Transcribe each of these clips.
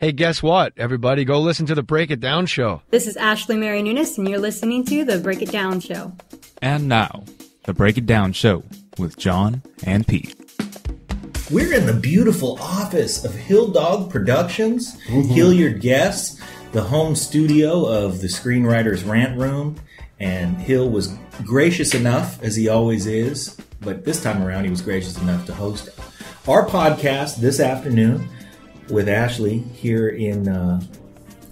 Hey, guess what, everybody? Go listen to the Break It Down show. This is Ashley Mary Nunes, and you're listening to the Break It Down Show. And now, the Break It Down Show with John and Pete. We're in the beautiful office of Hill Dog Productions, mm-hmm. Hillard Guess, the home studio of the Screenwriters Rant Room. And Hill was gracious enough, as he always is, but this time around he was gracious enough to host our podcast this afternoon with Ashley here in uh,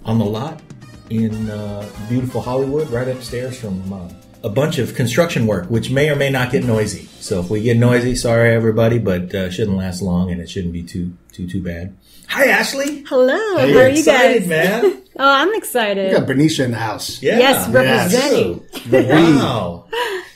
on the lot in uh, beautiful Hollywood, right upstairs from uh, a bunch of construction work, which may or may not get noisy. So if we get noisy, sorry everybody, but uh, shouldn't last long and it shouldn't be too too too bad. Hi Ashley, Hello, how are you excited, guys? man? Oh, I'm excited. We got Benicia in the house. Yeah. Yes, representing. Wow.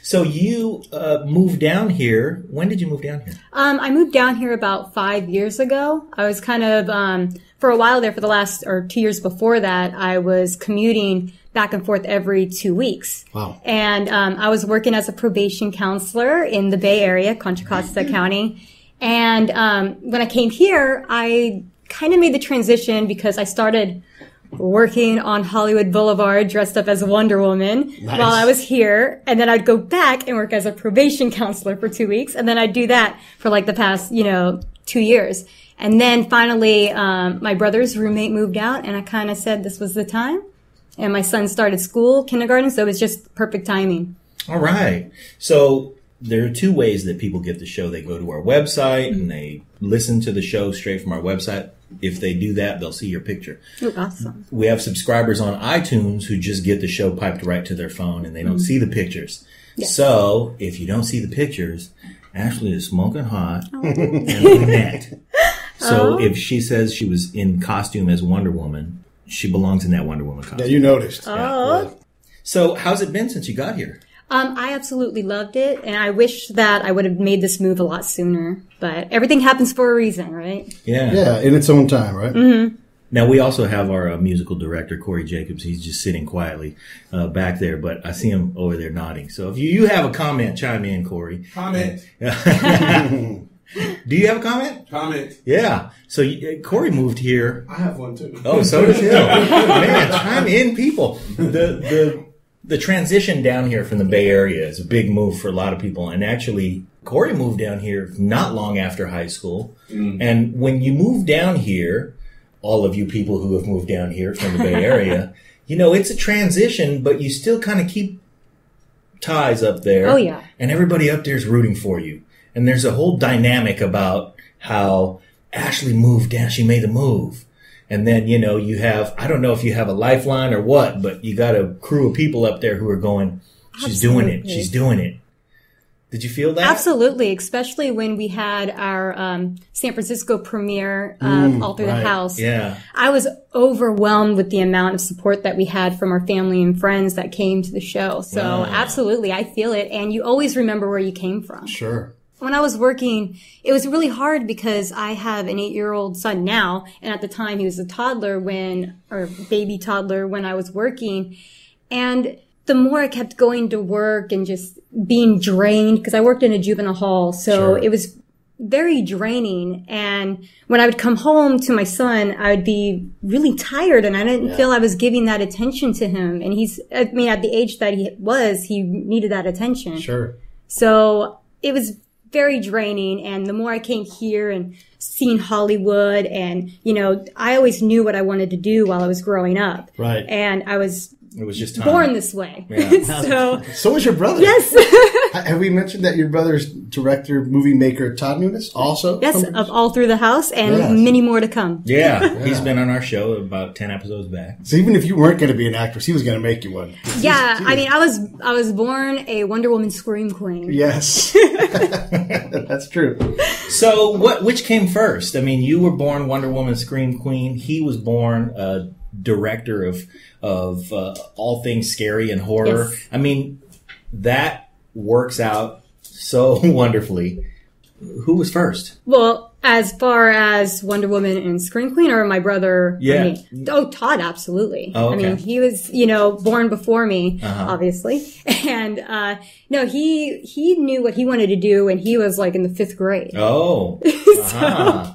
So you uh, moved down here. When did you move down here? Um, I moved down here about five years ago. I was kind of, um, for a while there, for the last, or two years before that, I was commuting back and forth every two weeks. Wow. And um, I was working as a probation counselor in the Bay Area, Contra Costa County. And um, when I came here, I kind of made the transition because I started working on Hollywood Boulevard dressed up as Wonder Woman Nice. while I was here. And then I'd go back and work as a probation counselor for two weeks. And then I'd do that for like the past, you know, two years. And then finally, um, my brother's roommate moved out and I kind of said this was the time. And my son started school, kindergarten, so it was just perfect timing. All right. So there are two ways that people get the show. They go to our website and they listen to the show straight from our website. If they do that, they'll see your picture. Ooh, awesome. We have subscribers on iTunes who just get the show piped right to their phone and they don't see the pictures. So if you don't see the pictures, Ashley is smoking hot oh. and brunette. So oh. if she says she was in costume as Wonder Woman, she belongs in that Wonder Woman costume. Yeah, you noticed. Oh. So how's it been since you got here? Um, I absolutely loved it, and I wish that I would have made this move a lot sooner. But everything happens for a reason, right? Yeah. Yeah, in its own time, right? Now we also have our uh, musical director Corey Jacobs. He's just sitting quietly uh, back there, but I see him over there nodding. So if you, you have a comment, chime in, Corey. Comment. Do you have a comment? Comment. Yeah. So uh, Corey moved here. I have one too. Oh, so does Hill. Man, chime in, people. The the the transition down here from the Bay Area is a big move for a lot of people, and actually. Corey moved down here not long after high school. Mm. And when you move down here, all of you people who have moved down here from the Bay Area, you know, it's a transition, but you still kind of keep ties up there. Oh, yeah. And everybody up there is rooting for you. And there's a whole dynamic about how Ashley moved down. She made the move. And then, you know, you have, I don't know if you have a lifeline or what, but you got a crew of people up there who are going, she's doing it. She's doing it. Did you feel that? Absolutely, especially when we had our um, San Francisco premiere of All Through right. the House. Yeah. I was overwhelmed with the amount of support that we had from our family and friends that came to the show. So Wow. absolutely, I feel it. And you always remember where you came from. Sure. When I was working, it was really hard because I have an eight year old son now. And at the time he was a toddler when, or baby toddler when I was working. And the more I kept going to work and just being drained, because I worked in a juvenile hall. So Sure. it was very draining. And when I would come home to my son, I would be really tired and I didn't feel I was giving that attention to him. And he's, I mean, at the age that he was, he needed that attention. Sure. So it was very draining. And the more I came here and seen Hollywood and, you know, I always knew what I wanted to do while I was growing up. Right. And I was It was just time. born this way. Yeah. so So is your brother. yes, Have we mentioned that your brother's director, movie maker, Todd Nunes, also? yes, from- of all through the house and Yes. many more to come. Yeah. He's been on our show about 10 episodes back. so even if you weren't going to be an actress, he was going to make you one. Yeah, I mean, I was I was born a Wonder Woman scream queen. Yes. That's true. So, what? Which came first? I mean, you were born Wonder Woman, Scream Queen. He was born uh, director of of uh, all things scary and horror. Yes. I mean, that works out so wonderfully. Who was first? Well, as far as Wonder Woman and Scream Queen, or my brother, Yeah. I mean, oh, Todd, absolutely. Oh, I mean, he was, you know, born before me, Uh-huh. obviously, and uh, no, he he knew what he wanted to do when he was like in the fifth grade. Oh, uh-huh.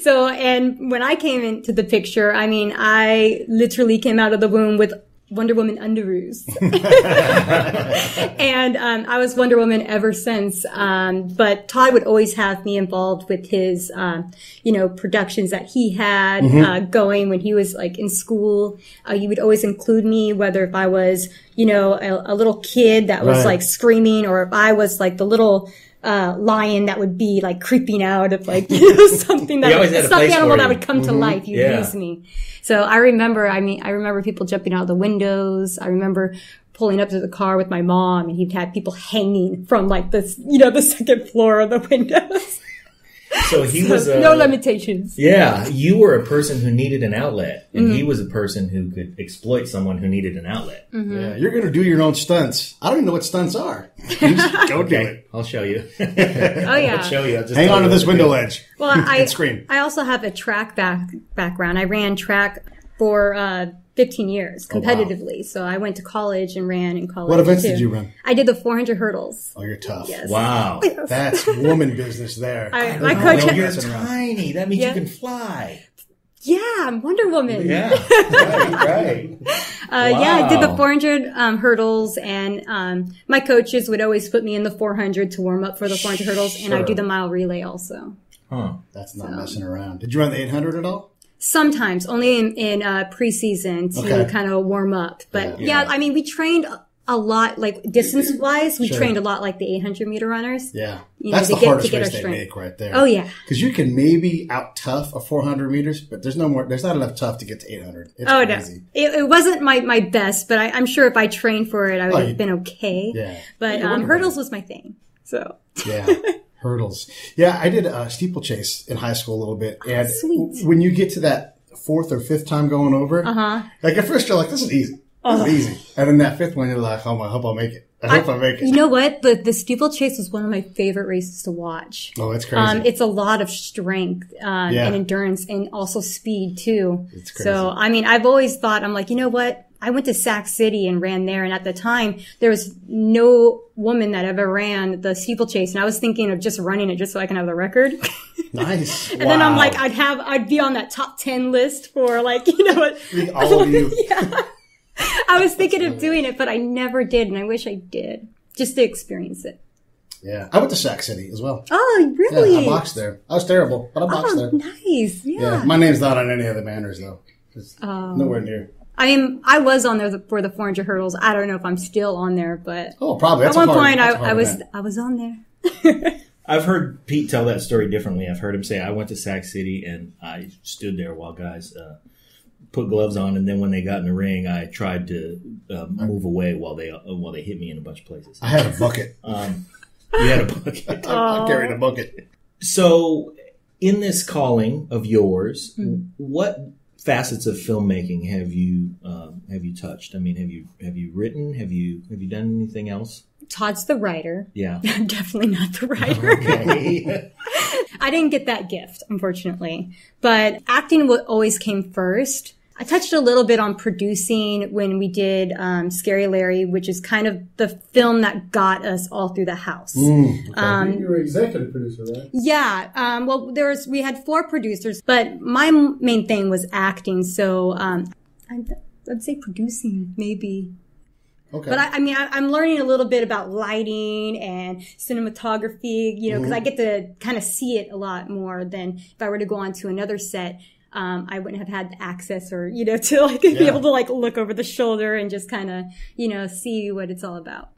So, and when I came into the picture, I mean, I literally came out of the womb with Wonder Woman underoos. and um, I was Wonder Woman ever since. Um, but Todd would always have me involved with his, um, you know, productions that he had uh, going when he was like in school. Uh, he would always include me, whether if I was, you know, a, a little kid that was Right. like screaming, or if I was like the little. Uh, lion that would be like creeping out of like you know something that He always had a stuffed animal that would come to life. You Yeah. use me. So I remember, I mean, I remember people jumping out of the windows. I remember pulling up to the car with my mom and he'd had people hanging from like this, you know, the second floor of the windows. So he was a, no limitations. Yeah, you were a person who needed an outlet, and Mm-hmm. he was a person who could exploit someone who needed an outlet. Mm-hmm. Yeah, you're going to do your own stunts. I don't even know what stunts are. You just go do it. I'll show you. Oh yeah. I'll show you. I'll just Hang on to this window ledge. Well, I, scream. I also have a track back background. I ran track for, uh, 15 years Oh, wow. competitively. So I went to college and ran in college. What events too. did you run? I did the 400 hurdles. Oh, you're tough. Yes. Wow. That's woman business there. I, my no coach, way you're tiny. That means Yeah. you can fly. yeah, I'm Wonder Woman. Yeah. right. Right. Uh, Yeah, I did the 400 um, hurdles, and um, my coaches would always put me in the 400 to warm up for the 400 hurdles, and I do the mile relay also. Huh. That's not messing around. Did you run the 800 at all? Sometimes, only in, in uh, preseason to Okay. kind of warm up. But Yeah. yeah. I mean, we trained a- lot, like distance wise, we Sure. trained a lot like the 800 meter runners. Yeah. You know, That's to the get- hardest to get race they strength. make right there. Oh, yeah. Because you can maybe out tough a 400 meters, but there's no more, there's not enough tough to get to 800. It's Oh, no. It, it wasn't my, my best, but I, I'm sure if I trained for it, I would Oh, have you- been okay. Yeah. But um, hurdles was my thing. So. Yeah. Hurdles. Yeah, I did a steeplechase in high school a little bit. And sweet. when you get to that fourth or fifth time going over, Uh-huh. like at first you're like, this is easy. This is easy. And then that fifth one, you're like, oh, I hope I'll make it. I hope I, make it. You know what? The the steeplechase was one of my favorite races to watch. oh, it's crazy. Um, it's a lot of strength uh, Yeah. and endurance, and also speed too. It's crazy. So, I mean, I've always thought, I'm like, you know what? I went to Sac City and ran there, and at the time, there was no woman that ever ran the steeplechase, and I was thinking of just running it just so I can have the record. nice. and then I'm like, I'd have, I'd be on that top ten list for like, you know what? all of you. yeah. I was thinking of doing it, but I never did, and I wish I did just to experience it. Yeah. I went to Sac City as well. Oh, Yeah, really? I boxed there. I was terrible, but I boxed Oh, there. nice. Yeah. Yeah. My name's not on any of the banners though. It's Oh. nowhere near. I mean, I was on there for the 400 hurdles. I don't know if I'm still on there, but Oh, probably. at That's a one hard- point I, that's a hard I was event. I was on there. I've heard Pete tell that story differently. I've heard him say, "I went to Sac City and I stood there while guys uh, put gloves on, and then when they got in the ring, I tried to uh, move away while they uh, while they hit me in a bunch of places." I had a bucket. Um, you had a bucket. I carried a bucket. So, in this calling of yours, what facets of filmmaking have you um, have you touched? I mean, have you have you written? Have you have you done anything else? Todd's the writer. Yeah. I'm definitely not the writer. Okay. I didn't get that gift, unfortunately. But acting always came first. I touched a little bit on producing when we did um, Scary Larry, which is kind of the film that got us all through the house. Um, you were executive producer, right? Yeah. Um, well, there was, we had four producers, but my m- main thing was acting. So, um, I'd, I'd say producing maybe. Okay. But I, I mean, I, I'm learning a little bit about lighting and cinematography, you know, because I get to kind of see it a lot more than if I were to go on to another set. Um, I wouldn't have had the access or, you know, to like be able to like look over the shoulder and just kind of, you know, see what it's all about.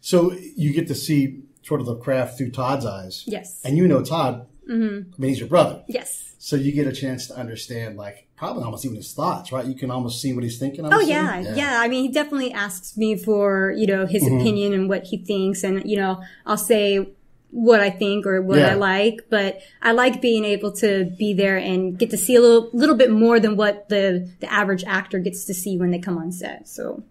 so you get to see sort of the craft through Todd's eyes. Yes. And you know Todd. Mm-hmm. I mean, he's your brother. Yes. So you get a chance to understand, like, probably almost even his thoughts, right? You can almost see what he's thinking. I'm Oh assuming? yeah, yeah, I mean, he definitely asks me for you know his opinion and what he thinks, and you know, I'll say what I think or what Yeah. I like. But I like being able to be there and get to see a little little bit more than what the the average actor gets to see when they come on set. So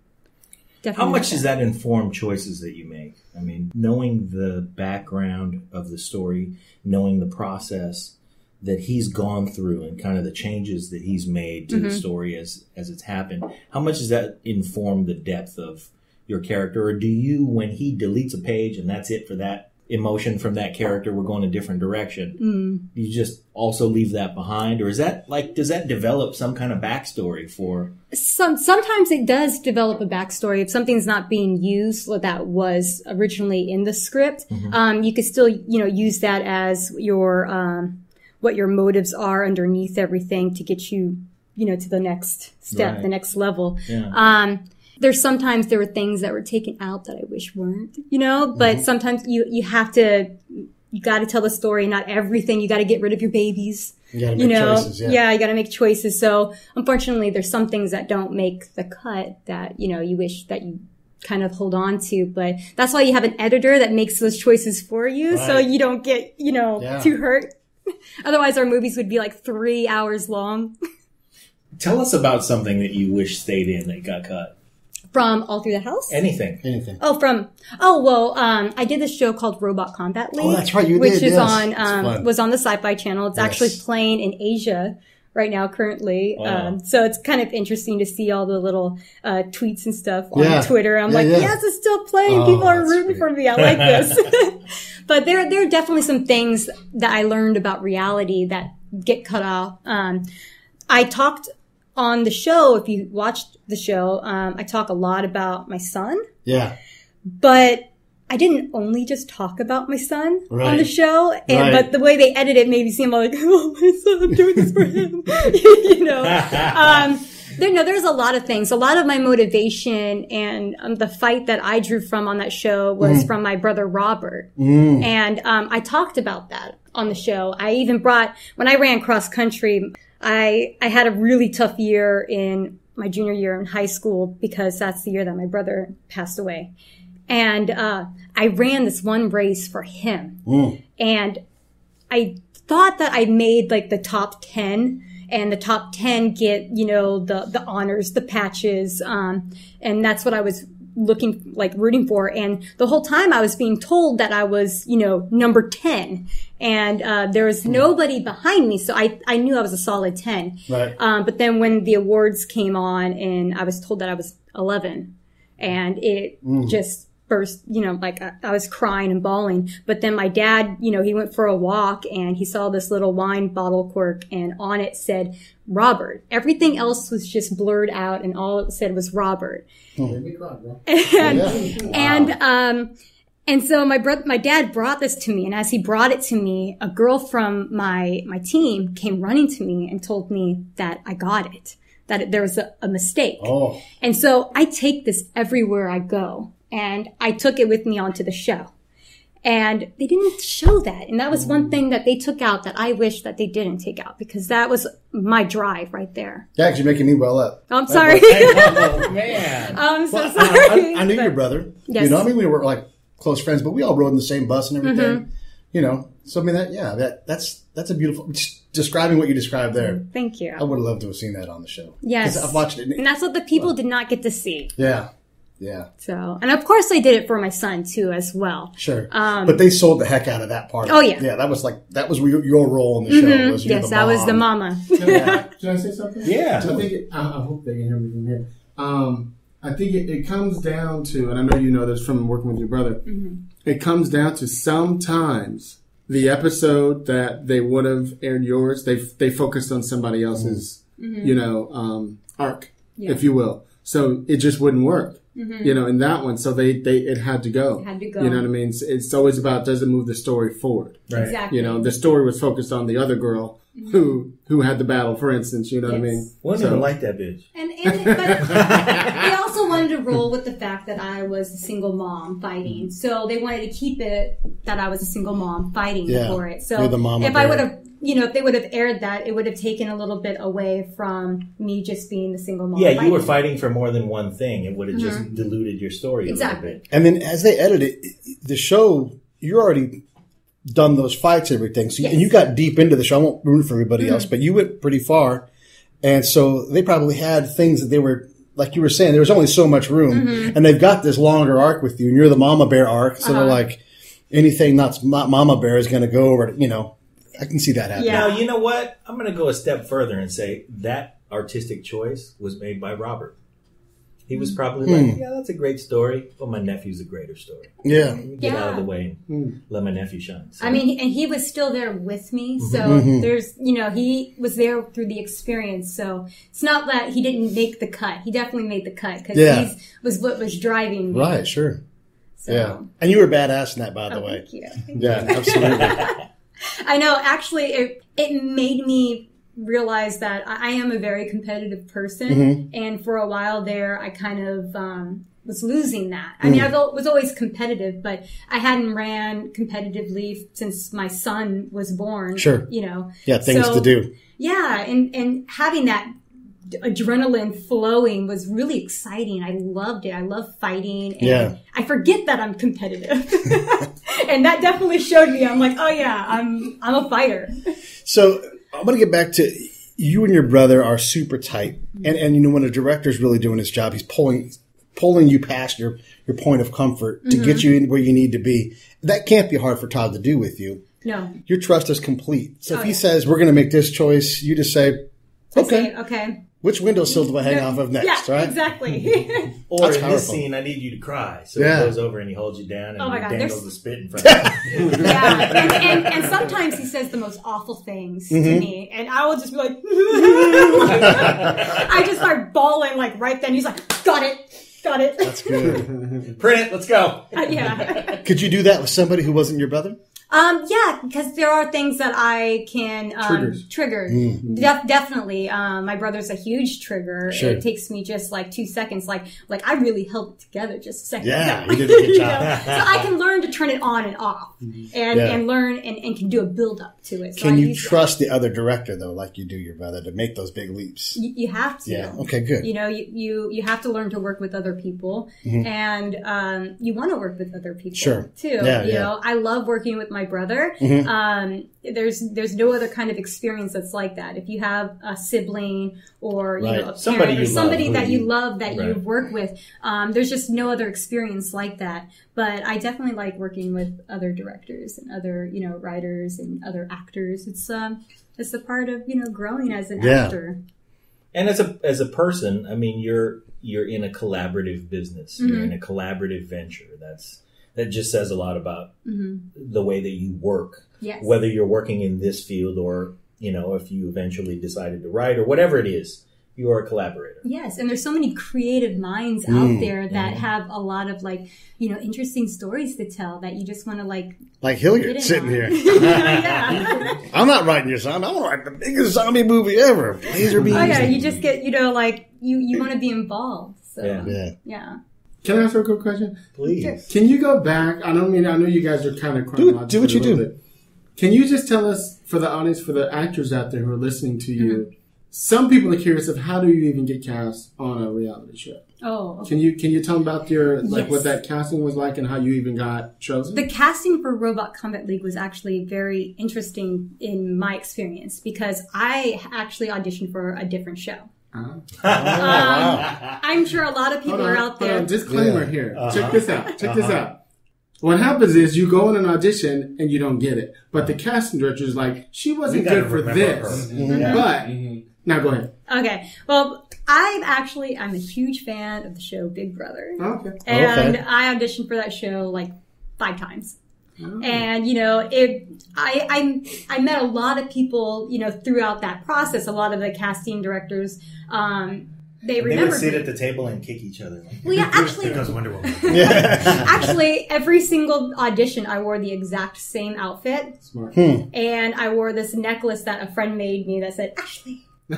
definitely. How much does that inform choices that you make? I mean, knowing the background of the story, knowing the process that he's gone through and kind of the changes that he's made to the mm-hmm. story as as it's happened, how much does that inform the depth of your character? Or do you when he deletes a page and that's it for that emotion from that character. We're going a different direction. Mm. You just also leave that behind, or is that like does that develop some kind of backstory for? Some sometimes it does develop a backstory if something's not being used that was originally in the script. Um, you could still you know use that as your um, what your motives are underneath everything to get you you know to the next step, Right. the next level. Yeah. Um, there's sometimes there were things that were taken out that I wish weren't, you know, but mm-hmm. sometimes you, you have to, you got to tell the story, not everything. You got to get rid of your babies. You gotta You make know, choices. Yeah. you got to make choices. So unfortunately, there's some things that don't make the cut that, you know, you wish that you kind of hold on to, but that's why you have an editor that makes those choices for you. So you don't get, you know, Yeah. too hurt. Otherwise our movies would be like three hours long Tell us about something that you wish stayed in that got cut. From all through the house. Anything. Anything. Oh, from oh well, um, I did this show called Robot Combat League. Oh, that's right, you which did, is yes. on um, was on the Sci-Fi Channel. It's actually playing in Asia right now, currently. Wow. Um, so it's kind of interesting to see all the little uh, tweets and stuff on Yeah. Twitter. I'm Yeah, like, yeah. yes, it's still playing. Oh, People are rooting great. for me. I like this. but there, there are definitely some things that I learned about reality that get cut off. Um, I talked on the show. If you watched the show, um, I talk a lot about my son Yeah. but I didn't only just talk about my son on the show, and Right. but the way they edit it made me seem like, oh, my son, I'm doing this for him, you know. Um, there, no, there's a lot of things. A lot of my motivation and um, the fight that I drew from on that show was from my brother Robert, and um, I talked about that on the show. I even brought when I ran cross country. I I had a really tough year in my junior year in high school because that's the year that my brother passed away. And uh, I ran this one race for him. And I thought that I made like the top 10 and the top 10 get, you know, the, the honors, the patches. Um, and that's what I was looking like rooting for. And the whole time I was being told that I was, you know, number 10 and, uh, there was nobody behind me. So I, I knew I was a solid 10. Right. Um, but then when the awards came on and I was told that I was 11 and it just burst, you know, like I, I was crying and bawling. But then my dad, you know, he went for a walk and he saw this little wine bottle cork and on it said Robert. Everything else was just blurred out and all it said was Robert. And, and, um, and so my brother, my dad brought this to me, and as he brought it to me, a girl from my my team came running to me and told me that I got it, that there was a, a mistake. Oh. And so I take this everywhere I go, and I took it with me onto the show. And they didn't show that, and that was one thing that they took out that I wish that they didn't take out because that was my drive right there. yeah You're making me well up. I'm sorry. oh man. I'm so Well, sorry. I, I, I knew But- your brother. Yes. You know, I mean, we were like close friends, but we all rode in the same bus and everything. Mm-hmm. You know, so I mean, that yeah, that that's that's a beautiful. Just describing what you described there, Thank you. I would have loved to have seen that on the show. Yes. I've watched it. And that's what the people did not get to see. Yeah, yeah, So, and of course I did it for my son too, as well. sure. but they sold the heck out of that part. Um, Oh, yeah. yeah. That was like that was your, your role in the show. Was you're Yes, the I was the mama. Can I, can I say something? Yeah. I think it, I, I hope they can hear me from here. Um, I think it, it comes down to, and I know you know this from working with your brother. It comes down to sometimes the episode that they would have aired yours, they they focused on somebody else's, you know, um, arc, if you will. So it just wouldn't work. Mm-hmm. You know, in that one, so they, they it had to go. Had to go. You know what I mean? It's, it's always about does it move the story forward? Right. Exactly. You know, the story was focused on the other girl mm-hmm. who who had the battle, for instance. You know what I Yes. mean? Wouldn't So- even like that bitch. And, and but they also wanted to roll with the fact that I was a single mom fighting. Mm-hmm. So they wanted to keep it that I was a single mom fighting Yeah. for it. So You're the mama if I would have, you know, if they would have aired that, it would have taken a little bit away from me just being the single mom. Yeah, you were fighting for more than one thing. It would have just mm-hmm. diluted your story a Exactly. little bit. And then as they edit it, the show, you're already done those fights, and everything. So, Yes. and you got deep into the show. I won't ruin it for everybody mm-hmm. else, but you went pretty far. And so they probably had things that they were, like you were saying, there was only so much room. Mm-hmm. And they've got this longer arc with you, and you're the mama bear arc. So they're uh-huh. like, anything that's not mama bear is going to go over, to, you know, I can see that happening. Yeah. Now, you know what? I'm going to go a step further and say that artistic choice was made by Robert. He was probably like, hmm. "Yeah, that's a great story, but my nephew's a greater story. Yeah. Get out of the way and hmm. let my nephew shine." So- I mean, and he was still there with me. Mm-hmm. So Mm-hmm. there's, you know, he was there through the experience. So it's not that he didn't make the cut. He definitely made the cut because Yeah. he was what was driving me. Right, sure. So, Yeah. And you were badass in that, by the oh, way. thank you. Yeah, absolutely. I know. Actually, it it made me realize that I am a very competitive person, Mm-hmm. and for a while there, I kind of um, was losing that. I mean, I was always competitive, but I hadn't ran competitively since my son was born. Sure. you know. Yeah, things So- to do. Yeah, and and having that adrenaline flowing was really exciting. I loved it. I love fighting. And Yeah. I forget that I'm competitive, and that definitely showed me. I'm like, oh yeah, I'm I'm a fighter. So I'm going to get back to you and your brother are super tight, and and you know when a director's really doing his job, he's pulling pulling you past your your point of comfort to get mm-hmm. you in where you need to be. That can't be hard for Todd to do with you. No, Your trust is complete. So if Oh, he yeah. says we're going to make this choice, you just say, okay, say, okay, which windowsill do I hang off of next? yeah, right? exactly. or That's in this scene, I need you to cry. So Yeah. he goes over and he holds you down and Oh my he God, dangles there's- the spit in front of you. yeah, and, and, and sometimes he says the most awful things Mm-hmm. to me, and I will just be like, I just start bawling like right then. He's like, got it, got it. That's good. Print it. Let's go. yeah. Could you do that with somebody who wasn't your brother? Um, yeah, because there are things that I can um, Triggers. trigger. Def- definitely. Um, my brother's a huge trigger. Sure. It takes me just like two seconds. Like, like I really held it together just a second. Yeah, ago. you did a good You job. know? So I can learn to turn it on and off, and Yeah. and learn and, and can do a build up to it. So Can I you use that. trust the other director though, like you do your brother, to make those big leaps? You, you have to. Yeah. Okay. Good. You know, you, you you have to learn to work with other people, and um, you want to work with other people Mm-hmm. Sure. too. Yeah, you yeah. know, I love working with my brother. Mm-hmm. Um, there's there's no other kind of experience that's like that. If you have a sibling or you Right. know a Somebody parent or somebody love, that you you- love that Right. you work with, um, there's just no other experience like that. But I definitely like working with other directors and other you know writers and other actors. It's um it's a part of you know growing as an Yeah. actor. And as a as a person, I mean, you're you're in a collaborative business. You're in a collaborative venture. That's that just says a lot about the way that you work. Yes. Whether you're working in this field or you know if you eventually decided to write or whatever it is, you are a collaborator. Yes, and there's so many creative minds Mm, out there that have a lot of like, you know, interesting stories to tell that you just want to like Like Hillard sitting on. here. yeah. I'm not writing your zombie. I'm gonna write the biggest zombie movie ever. Laser beams. oh yeah, you just get, you know, like you you want to be involved. So Yeah. yeah. yeah. Can I ask a quick question? Please. Can you go back? I don't mean I know you guys are kind of chronological. do what you do. bit. Can you just tell us, for the audience, for the actors out there who are listening to you, Mm-hmm. some people are curious of how do you even get cast on a reality show? Oh, okay. Can you can you tell them about your like Yes. what that casting was like and how you even got chosen? The casting for Robot Combat League was actually very interesting in my experience because I actually auditioned for a different show. Um, I'm sure a lot of people Hold are out there. on. Disclaimer Yeah. here. Uh-huh. Check this out. Check this out. What happens is you go in an audition and you don't get it, but the casting director is like, she wasn't good for remember this. her. Yeah. But now go ahead. Okay, well, I'm actually I'm a huge fan of the show Big Brother. Okay. and Okay. I auditioned for that show like five times. And you know, it I, I I met a lot of people, you know, throughout that process. A lot of the casting directors, um, they They would sit me. at the table and kick each other. Like, Well, yeah, actually, Here comes Wonder Woman. actually, every single audition, I wore the exact same outfit, Smart. and I wore this necklace that a friend made me that said Ashley on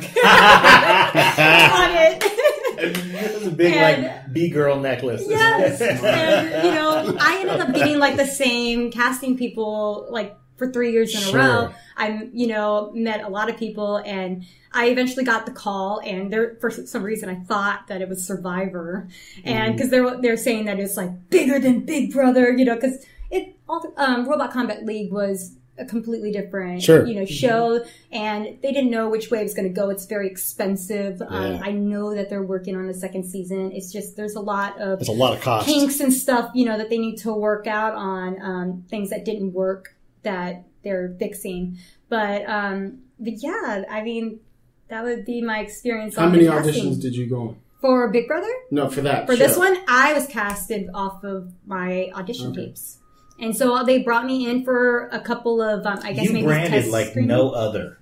it. A big And- like B girl necklace. Yes, and you know, I ended up getting like the same casting people like for three years in Sure. a row. I'm, you know, met a lot of people, and I eventually got the call. And there, for some reason, I thought that it was Survivor, and because they're they're saying that it's like bigger than Big Brother, you know, because it all the, um, Robot Combat League was a completely different Sure. you know show and they didn't know which way it was going to go it's very expensive um, Yeah. i know that they're working on the second season it's just there's a lot of There's a lot of cost. kinks and stuff, you know, that they need to work out on um, things that didn't work that they're fixing. But, um, but yeah, I mean, that would be my experience. How on many the auditions did you go on? For Big Brother? No, for that. For this one, I was casted off of my audition tapes. And so they brought me in for a couple of, um, I guess You maybe branded test like screenings. no other.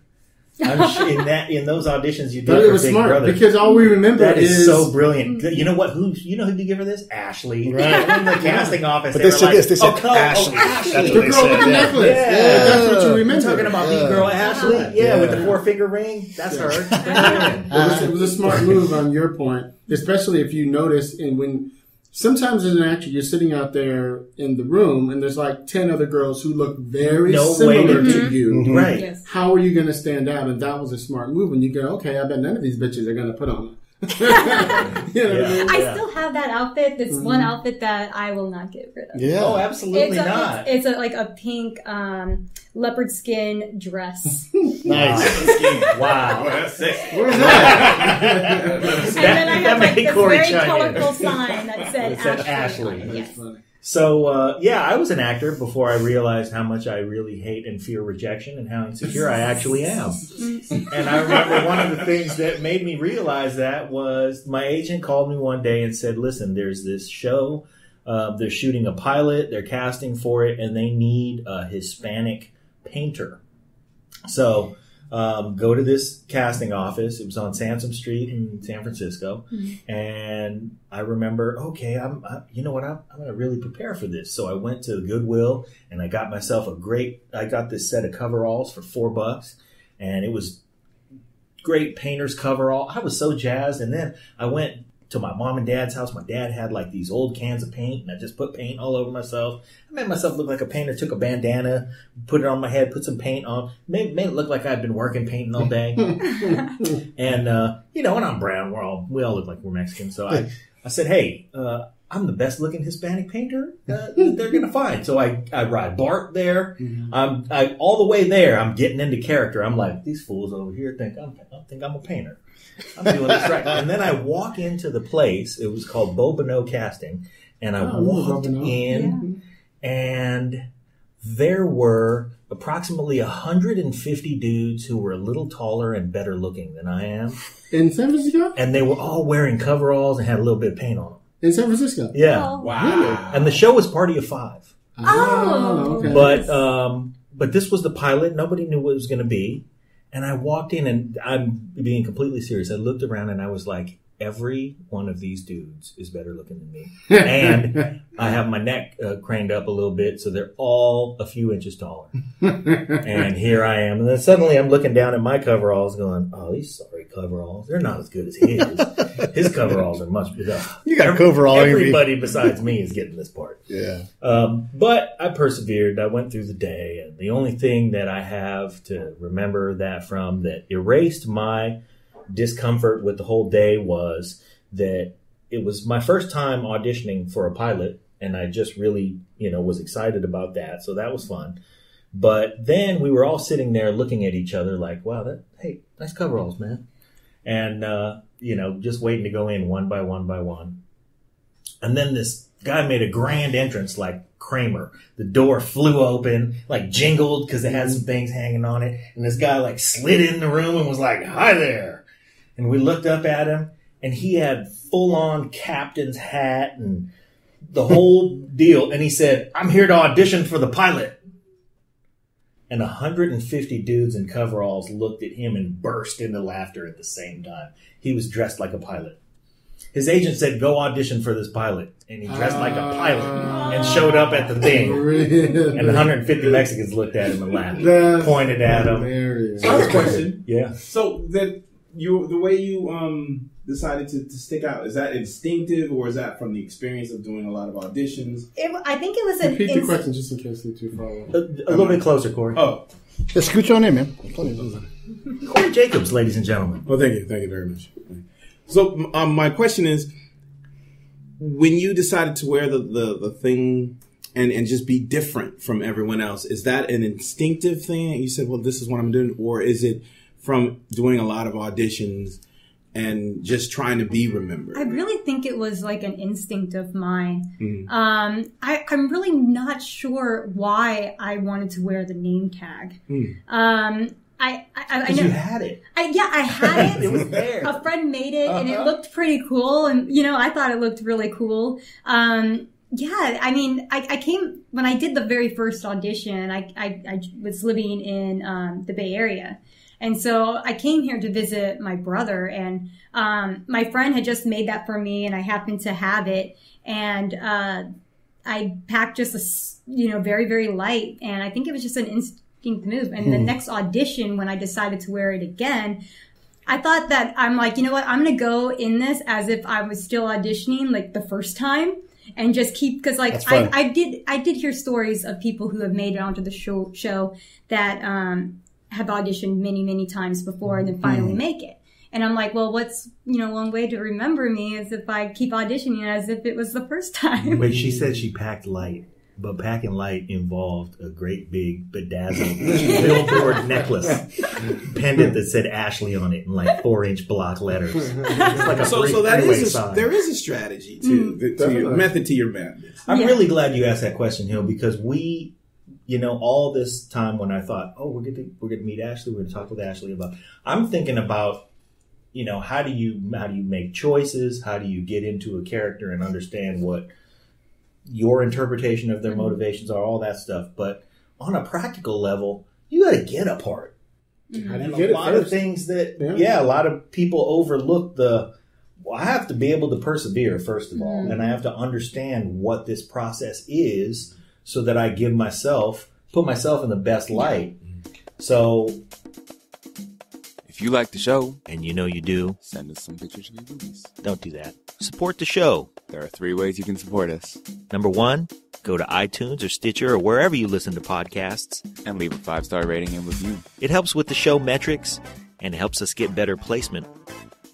I'm sure in that in those auditions you did But it was Big smart Brother. because all we remember that is, is so brilliant. You know what? Who you know who you give her this? Ashley. Right. In the casting office, But they, they said like, this, they said oh, Cole, Ashley. Oh, Ashley. That's the what they girl with the yeah. necklace. Yeah. Yeah, that's what you We're remember. talking about Yeah. the girl Ashley. Yeah, Yeah. with the four finger ring. That's her. it, was, it was a smart move on your point, especially if you notice and when sometimes as an actor you're sitting out there in the room and there's like ten other girls who look very No way similar to to you. right. Yes. How are you going to stand out? And that was a smart move. And you go, okay, I bet none of these bitches are going to put on. you know what I mean? I Yeah. still have that outfit. This one outfit that I will not get rid of. Yeah. Oh, absolutely It's a, not. It's, it's a like a pink um, leopard skin dress, Nice. wow. Where's that? and then I have like this very chime colorful sign that said, It Ashley. Ashley. That's Yes. So uh, yeah, I was an actor before I realized how much I really hate and fear rejection and how insecure I actually am. and I remember one of the things that made me realize that was my agent called me one day and said, "Listen, there's this show. Uh, they're shooting a pilot. They're casting for it, and they need a Hispanic painter. So." Um, go to this casting office. It was on Sansome Street in San Francisco, and I remember, okay, I'm, I, you know what, I'm, I'm going to really prepare for this. So I went to Goodwill and I got myself a great, I got this set of coveralls for four bucks and it was great painter's coverall. I was so jazzed. And then I went to my mom and dad's house. My dad had like these old cans of paint and I just put paint all over myself. I made myself look like a painter, took a bandana, put it on my head, put some paint on, made, made it look like I'd been working painting all day. and, uh, you know, and I'm brown. We're all, we all look like we're Mexican. So I, I said, hey, uh, I'm the best looking Hispanic painter uh, that they're going to find. So I, I ride BART there. I'm I, all the way there. I'm getting into character. I'm like, these fools over here think I'm, I think I'm a painter. I'm doing this right. And then I walk into the place. It was called Bobino Casting. And I Oh, walked Bobino. in and there were approximately 150 dudes who were a little taller and better looking than I am. In San Francisco? And they were all wearing coveralls and had a little bit of paint on them. In San Francisco? Yeah. Oh. Wow. And the show was Party of Five. Oh. okay. But um, but this was the pilot. Nobody knew what it was going to be. And I walked in, and I'm being completely serious. I looked around, and I was like, every one of these dudes is better looking than me. And I have my neck uh, craned up a little bit, so they're all a few inches taller. and here I am. And then suddenly I'm looking down at my coveralls going, oh, these sorry coveralls. They're not as good as his. His coveralls are much better. You got a coverall, Everybody besides me is getting this part. Yeah. Um, but I persevered. I went through the day, and the only thing that I have to remember that from that erased my discomfort with the whole day was that it was my first time auditioning for a pilot, and I just really, you know, was excited about that. So that was fun. But then we were all sitting there looking at each other like, wow, that, hey, nice coveralls, man. And, uh, you know, just waiting to go in one by one by one. And then this guy made a grand entrance like Kramer. The door flew open, like jingled because it had some things hanging on it. And this guy like slid in the room and was like, hi there. And we looked up at him and he had full on captain's hat and the whole deal. And he said, I'm here to audition for the pilot. And 150 dudes in coveralls looked at him and burst into laughter at the same time. He was dressed like a pilot. His agent said, "Go audition for this pilot," and he dressed like a pilot and showed up at the thing. Really? And 150 Mexicans looked at him and laughed, That's pointed at him. So I have a question. Yeah, So that you, the way you um decided to, to stick out, is that instinctive or is that from the experience of doing a lot of auditions? It, I think it was an Repeat the inst- question just in case they're too far away. a, a little bit closer, Corey. Oh, Yeah, scooch on in, man. Plenty of room. Corey Jacobs, ladies and gentlemen. well, thank you, thank you very much. So, um, my question is, when you decided to wear the the, the thing and and just be different from everyone else, is that an instinctive thing? You said, well, this is what I'm doing, or is it from doing a lot of auditions and just trying to be remembered? I really think it was like an instinct of mine. Um, I, I'm really not sure why I wanted to wear the name tag. Um, I, I, I Because know. you had it. I, yeah, I had it. It was there. a friend made it and it Uh-huh. looked pretty cool and you know i thought it looked really cool um yeah i mean i, I came when i did the very first audition i, I, I was living in um, the bay area and so i came here to visit my brother and um, my friend had just made that for me and i happened to have it and uh, i packed just a, you know very very light and i think it was just an instinct move and the next audition when i decided to wear it again I thought that I'm like, you know what? I'm gonna go in this as if I was still auditioning like the first time, and just keep because like I. I did I did hear stories of people who have made it onto the show show that um, have auditioned many many times before and then Mm-hmm. finally make it. And I'm like, well, what's you know one way to remember me is if I keep auditioning as if it was the first time. But she said she packed light. But packing light involved a great big bedazzled billboard necklace pendant that said Ashley on it in like four inch block letters. Like So, three- so that three-way is a, sign. there is a strategy to, the, to your method to your madness. I'm Yeah. really glad you asked that question, Hill, because we, you know, all this time when I thought, oh, we're going to we're going to meet Ashley, we're going to talk with Ashley about. I'm thinking about, you know, how do you how do you make choices? How do you get into a character and understand what your interpretation of their motivations are? All that stuff, but on a practical level, you got to get a part. How do you And get a it lot of things that, Yeah. yeah. a lot of people overlook the. Well, I have to be able to persevere first of all, Mhm. and I have to understand what this process is, so that I give myself, put myself in the best light. Mm-hmm. So, If you like the show, and you know you do, send us some pictures of your movies. don't do that. Support the show. There are three ways you can support us. Number one, go to iTunes or Stitcher or wherever you listen to podcasts. And leave a five star rating and review. It helps with the show metrics and helps us get better placement.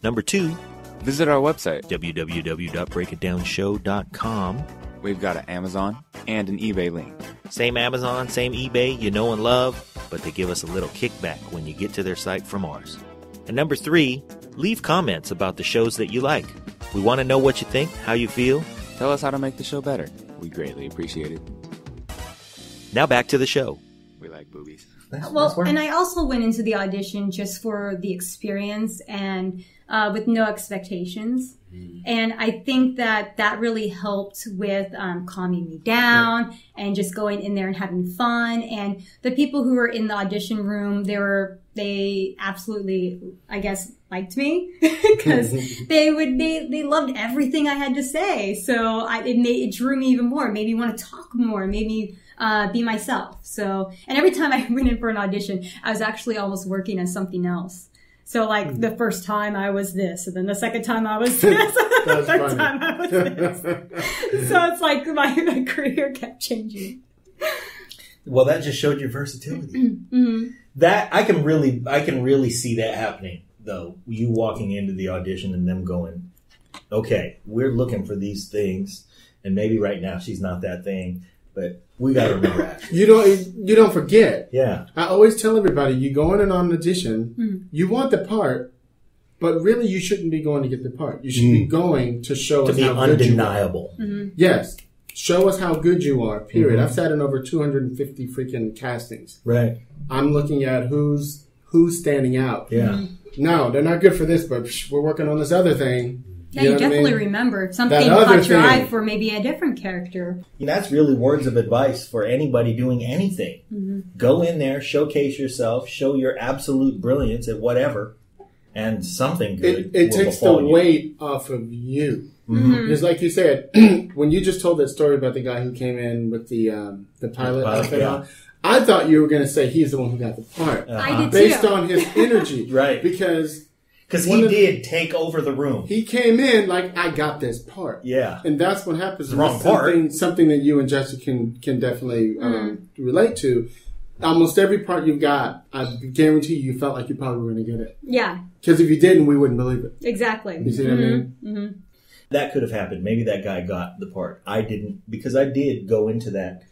Number two, Visit our website. www.breakitdownshow.com. We've got an Amazon and an eBay link. Same Amazon, same eBay, you know and love, but they give us a little kickback when you get to their site from ours. And number three, leave comments about the shows that you like. We want to know what you think, how you feel. Tell us how to make the show better. We greatly appreciate it. Now back to the show. We like boobies. Well, and I also went into the audition just for the experience and uh, with no expectations. And I think that that really helped with um, calming me down and just going in there and having fun. And the people who were in the audition room, they were they absolutely, I guess, liked me because they would they they loved everything I had to say. So I, it made it drew me even more. Made me want to talk more. Made me uh, be myself. So, and every time I went in for an audition, I was actually almost working as something else. So, like the first time I was this, and then the second time I was this, and the third funny. time I was this. so it's like my, my career kept changing. Well, that just showed your versatility. Mhm. that I can really, I can really see that happening though. You walking into the audition and them going, "Okay, we're looking for these things, and maybe right now she's not that thing, but we got to remember Ashley." You don't you don't forget. Yeah, I always tell everybody, you go in and on an audition, Mm. you want the part, but really you shouldn't be going to get the part. You should be going to show to us be how good you are. undeniable. Yes. Show us how good you are, period. Mhm. I've sat in over 250 freaking castings. Right? I'm looking at who's who's standing out. Yeah. No, they're not good for this, but psh, we're working on this other thing. Yeah, know you what I definitely mean? remember something That caught your thing. eye for maybe a different character. And that's really words of advice for anybody doing anything. Go in there, showcase yourself, show your absolute brilliance at whatever, and something good. It, it will takes the you. weight off of you. Mhm. Because, like you said, when you just told that story about the guy who came in with the um, the pilot pilot, outfit yeah. on, I thought you were going to say he's the one who got the part, Uh-huh. I did based too. on his energy, Right. Because Because he of- did take over the room. he came in like I got this part. yeah. And that's what happens. The wrong something, part. something that you and Jessica can can definitely um, relate to. Almost every part you got, I guarantee you, you felt like you probably were going to get it. Yeah, Because if you didn't, we wouldn't believe it. exactly. You see what I mean? hmm That could have happened. Maybe that guy got the part. I didn't because I did go into that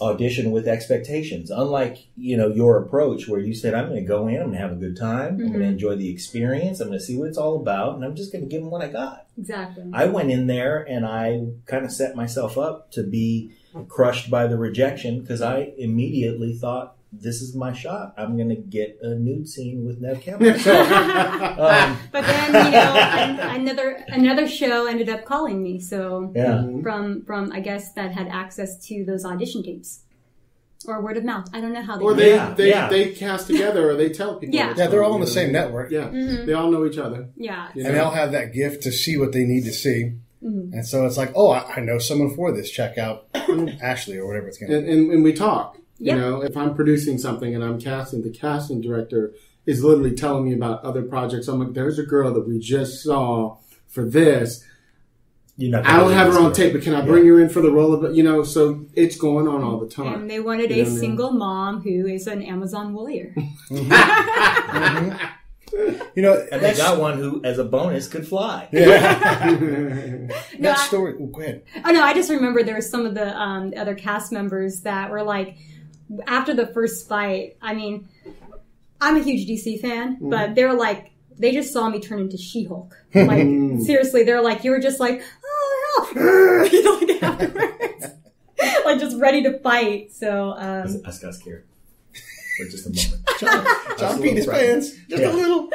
audition with expectations. Unlike, you know, your approach where you said, I'm going to go in, I'm going to have a good time, I'm going to mm-hmm. enjoy the experience, I'm going to see what it's all about, and I'm just going to give them what I got. Exactly. I went in there and I kind of set myself up to be crushed by the rejection because I immediately thought this is my shot. I'm going to get a nude scene with Neve Campbell. So, um, But then, you know, another another show ended up calling me. So yeah. from from I guess that had access to those audition tapes or word of mouth. I don't know how they. Or they. Yeah, they, yeah. they cast together or they tell people. Yeah. Yeah, they're all on the same network. Yeah. Mm-hmm. They all know each other. yeah. You and they'll have that gift to see what they need to see. Mm-hmm. And so it's like, oh, I, I know someone for this. Check out Ashley or whatever it's going to and, and, and we talk. Yeah. You know, if I'm producing something and I'm casting, the casting director is literally telling me about other projects. I'm like, there's a girl that we just saw for this. You're not I don't have her on this tape, but can I bring her in for the role of, you know, so it's going on all the time. And they wanted You a know what I mean? single mom who is an Amazon warrior. Mm-hmm. Mm-hmm. Mm-hmm. You know, And they got one who, as a bonus, could fly. that No, I- story. Oh, go ahead. Oh no, I just remember there were some of the um, other cast members that were like, after the first fight. I mean, I'm a huge DC fan, Mm-hmm. but they were like, they just saw me turn into She-Hulk. Like seriously, they're like, you were just like, oh help, you know, like afterwards, like just ready to fight. So I um, just got scared for just a moment. John, John peed his pants just Yeah. a little.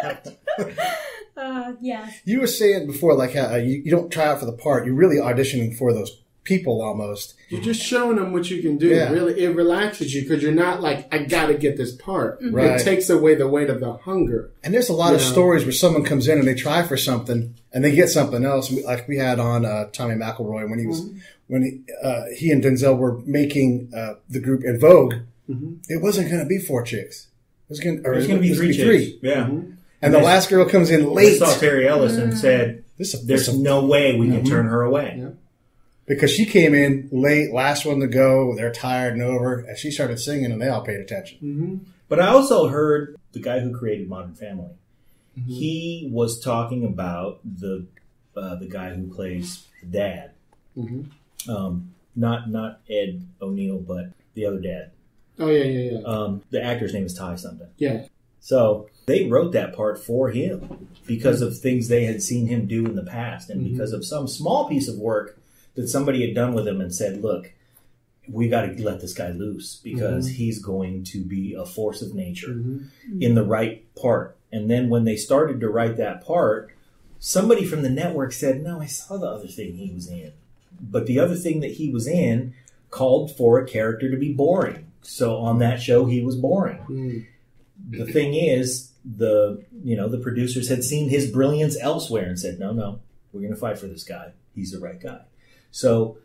uh, yeah, You were saying before, like how uh, you, you don't try out for the part. You're really auditioning for those people almost. You're just showing them what you can do. Yeah. Really, it relaxes you because you're not like, I got to get this part. Right. It takes away the weight of the hunger. And there's a lot of Yeah. stories where someone comes in and they try for something and they get something else. Like we had on uh, Tommy McElroy when he was when he, uh, he and Denzil were making uh, the group En Vogue. It wasn't going to be four chicks. It was going There's going to be three chicks. Yeah. And the last girl comes in We late saw Terry Ellis and said, This is- "There's this is- no way we can turn her away." Because she came in late, last one to go. They're tired and over, and she started singing, and they all paid attention. But I also heard the guy who created Modern Family. He was talking about the uh, the guy who plays the dad, um, not not Ed O'Neill, but the other dad. Oh, yeah, yeah, yeah. Um, the actor's name is Ty something. yeah. So they wrote that part for him because of things they had seen him do in the past, and because of some small piece of work that somebody had done with him and said, "Look, we got to let this guy loose because mm-hmm. he's going to be a force of nature mm-hmm. Mm-hmm. in the right part." And then when they started to write that part, somebody from the network said, "No, I saw the other thing he was in, but the other thing that he was in called for a character to be boring." So on that show, he was boring. Hmm. The thing is the you know the producers had seen his brilliance elsewhere and said no no we're going to fight for this guy. He's the right guy so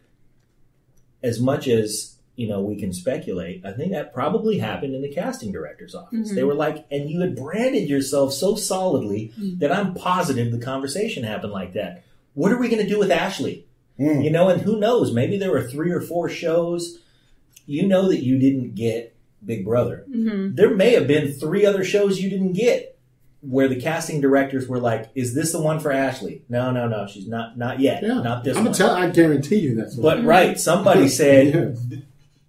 as much as you know we can speculate i think that probably happened in the casting director's office. Mm-hmm. They were like and you had branded yourself so solidly mm. that i'm positive the conversation happened like that. What are we going to do with ashley? Mm. You know and who knows? Maybe there were three or four shows. You know that you didn't get big brother. Mm-hmm. There may have been three other shows you didn't get where the casting directors were like, "Is this the one for Ashley?" No, no, no, she's not. Not yet. Yeah. Not this I'm one. gonna tell. I guarantee you that's. what- but right, somebody said, Yes.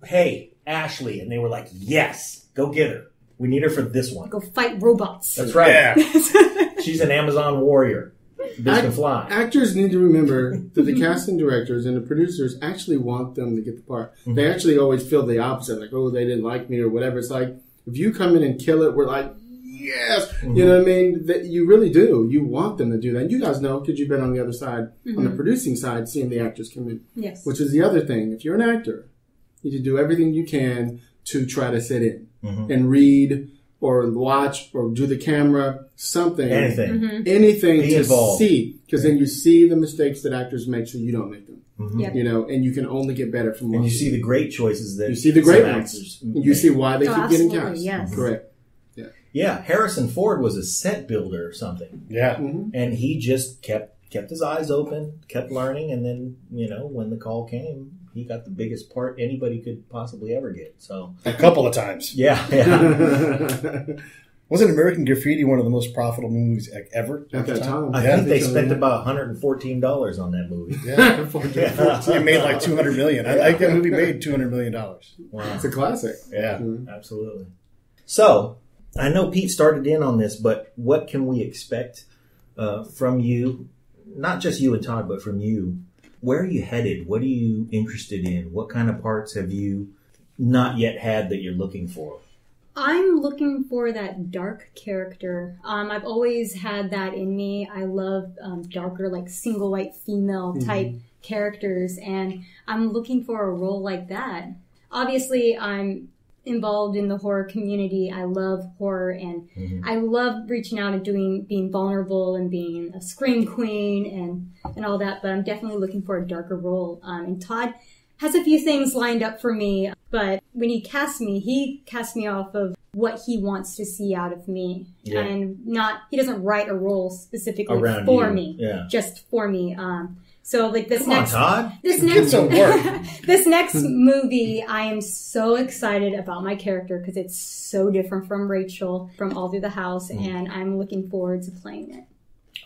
"Hey, Ashley," and they were like, "Yes, go get her. We need her for this one." go fight robots. That's right. She's an Amazon warrior. This can fly. Actors need to remember that the casting directors and the producers actually want them to get the part. Mm-hmm. They actually always feel the opposite, like, oh, they didn't like me or whatever. It's like, if you come in and kill it, we're like, yes. Mm-hmm. You know what I mean? That you really do. You want them to do that. And you guys know because you've been on the other side, on the producing side, seeing the actors come in. Yes. Which is the other thing. If you're an actor, you need to do everything you can to try to sit in Mm-hmm. and read or watch or do the camera, something Anything. Mm-hmm. anything Be to involved. see because then you see the mistakes that actors make so you don't make them Yep. you know and you can only get better from And you see the great choices that you see the great some ones actors you see why they Oh, keep getting cast yes. correct Yeah, Harrison Ford was a set builder or something. Yeah. Mm-hmm. and he just kept kept his eyes open, kept learning, and then you know when the call came, he got the biggest part anybody could possibly ever get. So A couple of times. yeah, yeah. Wasn't American Graffiti one of the most profitable movies ever at that time I Yeah, think they so, spent yeah. about 114 dollars on that movie. Yeah. Yeah. it made like 200 million. I think that movie made 200 million dollars. Wow. it's a classic Yeah. Mm-hmm. Mm-hmm. Absolutely. So I know Pete started in on this, but what can we expect uh, from you? Not just you and Todd, but from you. Where are you headed? What are you interested in? What kind of parts have you not yet had that you're looking for? I'm looking for that dark character. Um, I've always had that in me. I love um, darker, like single white female type characters, and I'm looking for a role like that. Obviously, I'm involved in the horror community. I love horror, and I love reaching out and doing, being vulnerable and being a scream queen and and all that. But I'm definitely looking for a darker role. Um, and Todd has a few things lined up for me, but when he casts me, he casts me off of what he wants to see out of me, Yeah. and not he doesn't write a role specifically Around for you. me, Yeah. just for me. Um, so like this Come on, next Todd. this Get next some work. this next movie, I am so excited about my character because it's so different from Rachel from All Through the House, Mm. and I'm looking forward to playing it.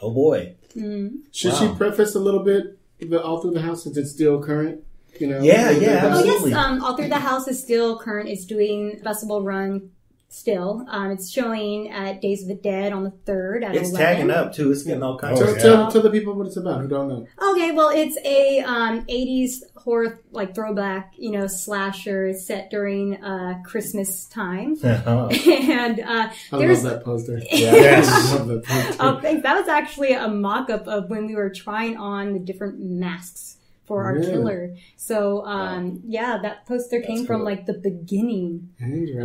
Oh boy. Should Wow. she preface a little bit the all through the house since it's still current? You know. Yeah, a little bit yeah, about- Oh Absolutely. yes, um, All Through the House is still current. It's doing festival run still. Um, it's showing at Days of the Dead on the third at It's 11. tagging up too. It's getting all kinds Oh, Tell, of yeah. tell, tell the people what it's about who don't know. Okay, well, it's a um, 80s horror like throwback, you know, slasher It's set during uh, Christmas time, Uh-huh. and uh, I there's love that poster. Yes. I love that poster. Oh, thanks. That was actually a mock-up of when we were trying on the different masks for our Really? killer. So, um, yeah, that poster came from cool. like the beginning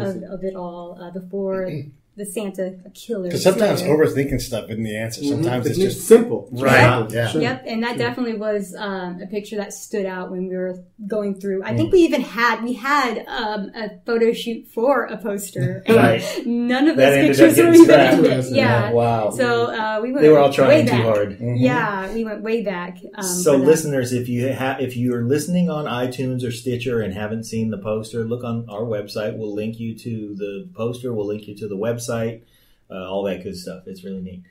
of, of it all uh, before the Santa killer. Because sometimes Slayer. overthinking stuff isn't the answer. Sometimes it's, it's just simple. Right. Simple. Yeah. Sure. Yep, and that definitely was um, a picture that stood out when we were going through. I Mm. think we even had we had um, a photo shoot for a poster. and Right. None of That those ended pictures were even scrapped. in it. Yeah. Wow. So uh, we went. They were all way trying too back. hard. Yeah, we went way back. Um, So, listeners, if you ha- if you are listening on iTunes or Stitcher and haven't seen the poster, look on our website. We'll link you to the poster. We'll link you to the website. Uh, all that good stuff. It's really neat.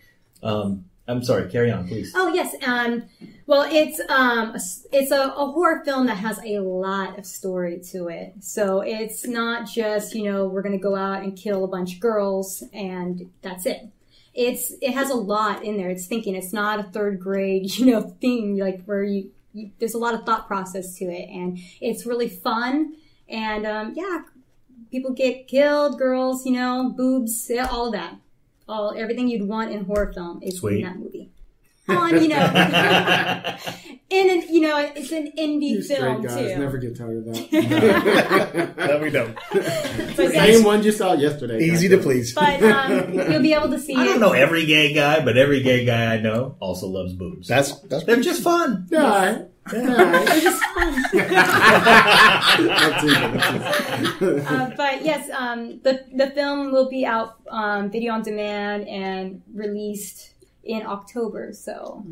Um, I'm sorry. Carry on, please. Oh yes. Um, well, it's um, it's a, a horror film that has a lot of story to it. So it's not just you know we're gonna go out and kill a bunch of girls and that's it. It's it has a lot in there. It's thinking. It's not a third grade you know thing like where you, you there's a lot of thought process to it and it's really fun and um, yeah, people get killed, girls you know boobs, all of that. All everything you'd want in horror film is Sweet. in that movie. On you know, in an, you know it's an indie You straight film guys too. never get tired of that. no, we don't. but, Same yes, one you saw yesterday. Easy to please. but um, you'll be able to see I don't know every gay guy, but every gay guy I know also loves boobs. That's that's They're just fun. Yeah, all right. Yeah, all right. They're just fun. That's easy, that's easy. uh, but yes, um, the the film will be out um, video on demand and released in October. So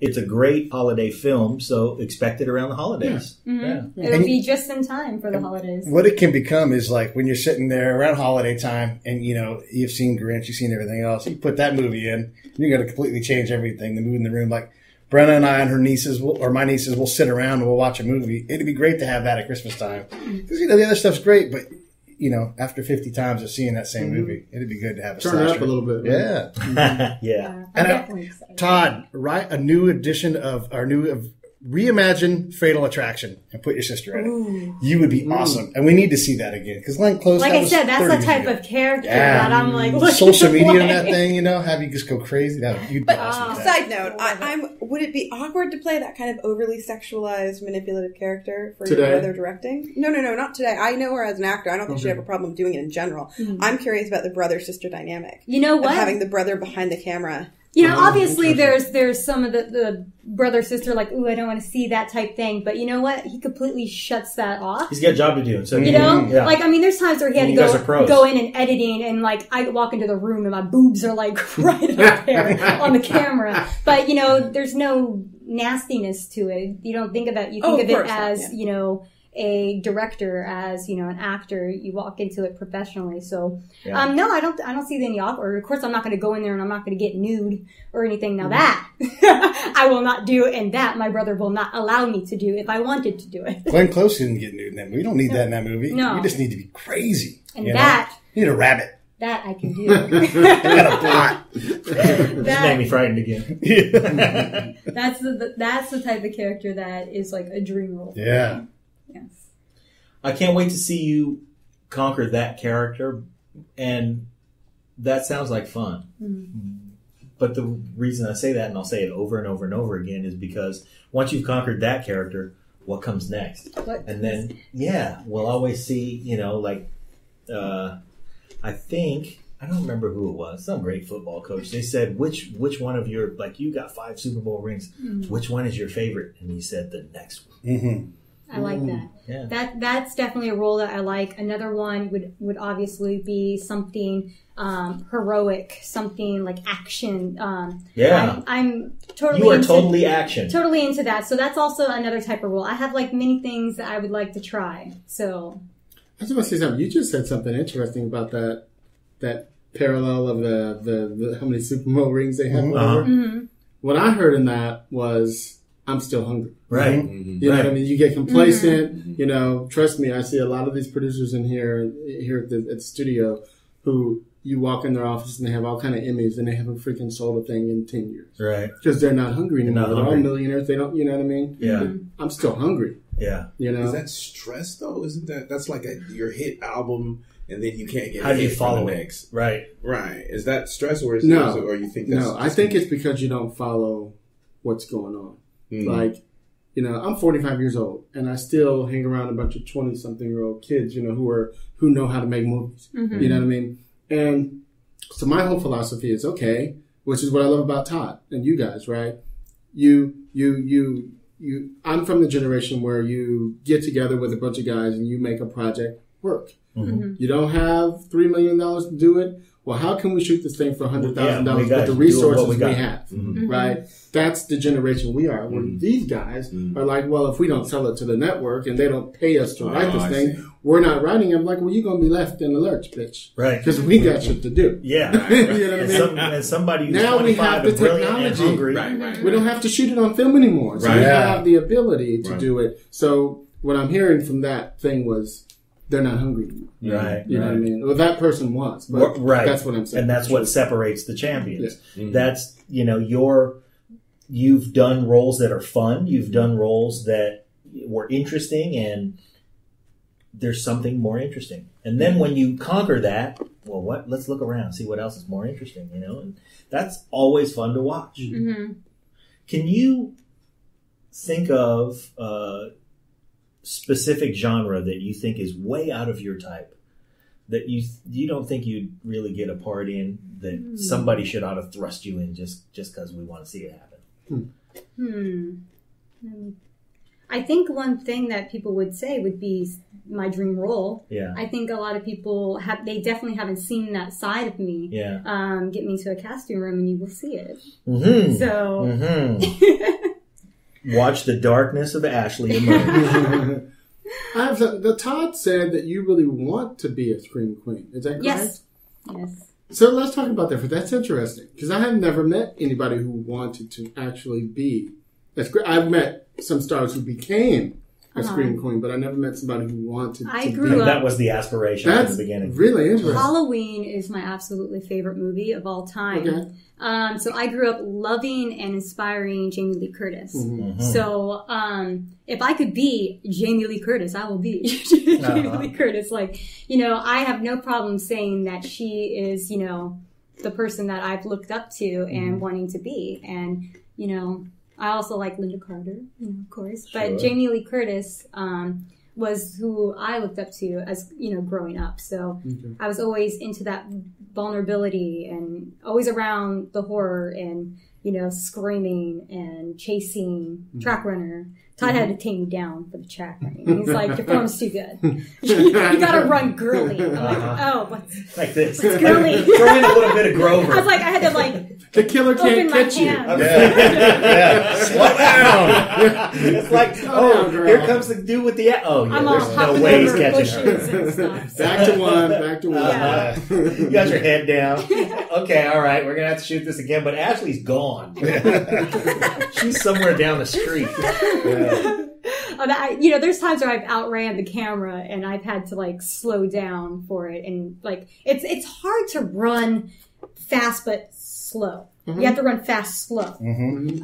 It's a great holiday film, so expect it around the holidays. Yeah. it'll And- be just in time for the holidays. what it can become is like when you're sitting there around holiday time and you know you've seen Grinch, you've seen everything else. You put that movie in, you're going to completely change everything. The mood in the room, like Brenna and I and her nieces will, or my nieces will sit around and we'll watch a movie. It'd be great to have that at Christmas time mm-hmm. because you know the other stuff's great, but you know after 50 times of seeing that same mm-hmm. movie, it'd be good to have a Turn it up a little bit. Yeah, yeah. Yeah, And I- definitely excited. Todd, write a new edition of our new of reimagine Fatal Attraction and put your sister in it. You would be awesome, and we need to see that again because Glenn Close. like I said, that's the type ago. of character Yeah. that I'm like mm-hmm. looking social media for. and that thing, you know, have you just go crazy. That you'd be awesome. Uh, with that. Side note: I, I'm. Would it be awkward to play that kind of overly sexualized, manipulative character for Today? your brother directing? No, no, no, not today. I know her as an actor. I don't think she'd have a problem doing it in general. Hmm. I'm curious about the brother sister dynamic. You know Of what? having the brother behind the camera. You know, obviously there's there's some of the, the brother sister like, ooh, I don't want to see that type thing. But you know what? He completely shuts that off. He's got a job to do. So You know, yeah. like I mean, there's times where he had You to go go in and editing, and like I walk into the room and my boobs are like right up there on the camera. But you know, there's no nastiness to it. You don't think of that. You Oh, think of of it course not, as yeah. you know a director, as you know an actor. You walk into it professionally. So Yeah. um, no, I don't. I don't see any awkward. Of course, I'm not going to go in there and I'm not going to get nude or anything. Mm-hmm. Now that I will not do, and that my brother will not allow me to do if I wanted to do it. Glenn Close didn't get nude in that movie. We don't need that in that movie. No. You just need to be crazy. And you know? that you need a rabbit. that I can do. And a plot. Just made me frightened again. That's the, the that's the type of character that is like a dream role. yeah. Yes. I can't wait to see you conquer that character and that sounds like fun. But the reason I say that, and I'll say it over and over and over again, is because once you've conquered that character, what comes next? What- And then, yeah, we'll always see, you know, like, uh, I think, I don't remember who it was, some great football coach. They said, which, which one of your, like, you got five Super Bowl rings, which one is your favorite? And he said, the next one. Mm-hmm. I like that. Yeah. That that's definitely a role that I like. Another one would would obviously be something um, heroic, something like action. Um, Yeah. I'm, I'm totally You are into, totally action. totally into that. So that's also another type of role. I have like many things that I would like to try. So I just want to say something. You just said something interesting about that that parallel of the the, the how many Super Bowl rings they have. Uh-huh. mhm. What I heard in that was, "I'm still hungry." Right. Mm-hmm. You know what I mean? You get complacent. Mm-hmm. You know, trust me. I see a lot of these producers in here here at the, at the studio who you walk in their office and they have all kind of Emmys and they haven't freaking sold a thing in ten years Right. because they're not hungry anymore. Not They're all millionaires. They don't. You know what I mean? Yeah. Mm-hmm. I'm still hungry. Yeah. You know. Is that stress though? Isn't that that's like a your hit album and then you can't get How a do you follow the it? next? Right. Right. Is that stress or is No. it, or you think that's no, I think it's because you don't follow what's going on. Mm. Like, you know, I'm 45 years old, and I still hang around a bunch of 20 something year old kids, you know, who are who know how to make movies. Mm-hmm. You know what I mean? And so my whole philosophy is okay, which is what I love about Todd and you guys, right? You, you, you, you. I'm from the generation where you get together with a bunch of guys and you make a project work. Mm-hmm. You don't have three million dollars to do it. Well, how can we shoot this thing for hundred thousand yeah, dollars with the to do what resources we we, got. have? Mhm. Right? Mm-hmm. That's the generation we are. Where mm-hmm. these guys mm-hmm. are like, well, if we don't sell it to the network and they don't pay us to oh, write Oh, this I thing, see. we're not writing. I'm like, well, you're gonna be left in the lurch, bitch, Right. because we got shit to do. Yeah. you know what I and, mean? some, and somebody who's Now we have the technology. hungry. Right, right. We don't have to shoot it on film anymore. So Right. we Yeah. have the ability to Right. do it. So what I'm hearing from that thing was they're not hungry anymore. Right. You know what I mean? Well, that person was, but right. that's what I'm saying. And that's what separates the champions. Mhm. That's you know your you've done roles that are fun. You've done roles that were interesting, and there's something more interesting. And then when you conquer that, well, what? Let's look around, see what else is more interesting. You know, and that's always fun to watch. hmm Can you think of a specific genre that you think is way out of your type that you you don't think you'd really get a part in that somebody should ought to thrust you in just just because we want to see it happen? Hmm. Hmm. I think one thing that people would say would be my dream role. Yeah, I think a lot of people have, they definitely haven't seen that side of me. yeah. Um, get me to a casting room and you will see it. Mm-hmm. So, hmm Watch the darkness of Ashley emerge. I have the, the Todd said that you really want to be a scream queen. Is that correct? yes. Yes. So let's talk about that. For that's interesting because I have never met anybody who wanted to actually be. That's great. I've met some stars who became a Uh-huh. scream queen, but I never met somebody who wanted. I to grew be. up- that was the aspiration That's at the beginning. really interesting. Halloween is my absolutely favorite movie of all time. Okay. Um, so I grew up loving and inspiring Jamie Lee Curtis. Mm-hmm. So um, if I could be Jamie Lee Curtis, I will be Jamie Uh-huh. Lee Curtis. Like, you know, I have no problem saying that she is, you know, the person that I've looked up to Mm-hmm. and wanting to be. And, you know, I also like Lynda Carter, you know, of course. But Sure. Jamie Lee Curtis um, was who I looked up to as, you know, growing up. So I was always into that vulnerability and always around the horror and, you know, screaming and chasing track runner. Todd had to tame me down for the track running. He's like, your form's too good. you gotta run girly. I'm like, oh, what's, Like this. It's girly. Throw in a little bit of Grover. I was like, I had to like The killer open can't my catch you. hands. yeah. Slow down. it's like, oh, down, girl. here comes the dude with the. Oh, yeah, I'm all there's hopping no way he's catching bushes her. and stuff. Back to one. Back to one. Yeah. Uh, you got your head down. Okay, all right, we're gonna have to shoot this again. But Ashley's gone. She's somewhere down the street. Yeah. That, you know, there's times where I've outran the camera and I've had to like slow down for it, and like it's it's hard to run fast but slow. You have to run fast, slow.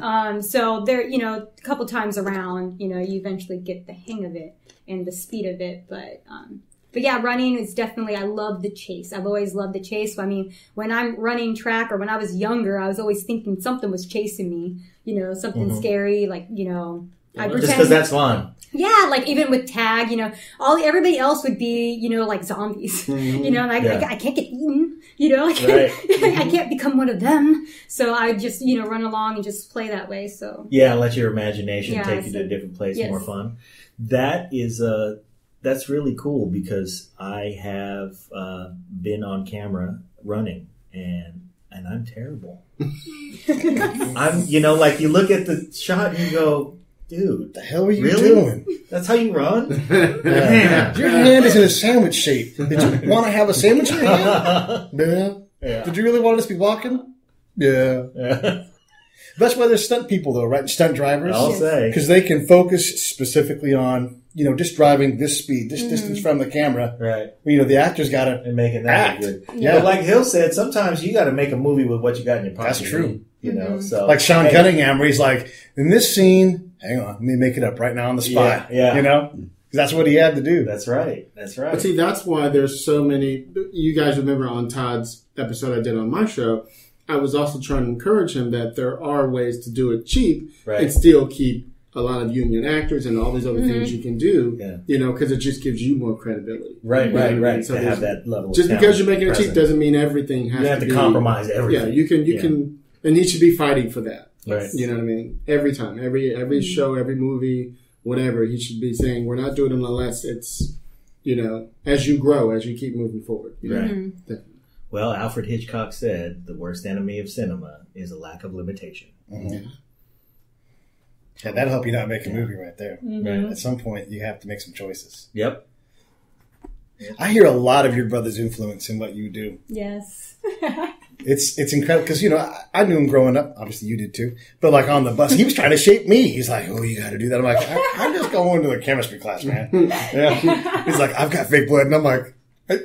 Um, so there, you know, a couple times around, you know, you eventually get the hang of it and the speed of it. But um, but yeah, running is definitely. I love the chase. I've always loved the chase. I mean, when I'm running track or when I was younger, I was always thinking something was chasing me. You know, something scary, like you know. I Just pretend because that's fun. yeah, like even with tag, you know, all everybody else would be, you know, like zombies, you know, and I, Yeah. I, I can't get eaten, you know, like, Right. I can't become one of them. So I just, you know, run along and just play that way. So Yeah, let your imagination Yeah, take you to a different place, yes. more fun. That is uh that's really cool because I have uh, been on camera running and and I'm terrible. I'm you know like you look at the shot and you go, dude, the hell were you Really? doing? that's how you run? Yeah. Your hand is in a sandwich shape. Did you want to have a sandwich in your hand? Yeah. Yeah. Did you really want us to be walking? Yeah. Yeah. That's why there's stunt people, though, right? Stunt drivers. I'll say. Because they can focus specifically on, you know, just driving this speed, this mm-hmm. distance from the camera. Right. You know, the actor's got to. And making that Act. good. Yeah. But like Hill said, sometimes you got to make a movie with what you got in your pocket. That's true. You know, mm-hmm. so Like Sean Hey, Cunningham, where he's like, in this scene, hang on, let me make it up right now on the spot. Yeah, yeah. You know? 'Cause that's what he had to do. That's right. That's right. But see, that's why there's so many. You guys remember on Todd's episode I did on my show, I was also trying to encourage him that there are ways to do it cheap Right. and still keep a lot of union actors and all these other things mm-hmm. you can do. Yeah. You know, because it just gives you more credibility. Right, You know what I right, right. So to have that level. Just because you're making it cheap doesn't mean everything has You have to to be, compromise everything. Yeah, you can. You Yeah. can, and he should be fighting for that. Right. You know what I mean? Every time, every every mm-hmm. show, every movie, whatever, he should be saying, "We're not doing it unless it's." You know, as you grow, as you keep moving forward. You know? Right. Mm-hmm. Well, Alfred Hitchcock said the worst enemy of cinema is a lack of limitation. Mm-hmm. Yeah, yeah. that'll help you not make a movie right there. Right. At some point, you have to make some choices. Yep. I hear a lot of your brother's influence in what you do. yes. It's it's incredible because you know I, I knew him growing up. Obviously, you did too. But like on the bus, he was trying to shape me. He's like, "Oh, you got to do that." I'm like, I, "I'm just going to the chemistry class, man." Yeah. He's like, "I've got fake blood," and I'm like, "Hey,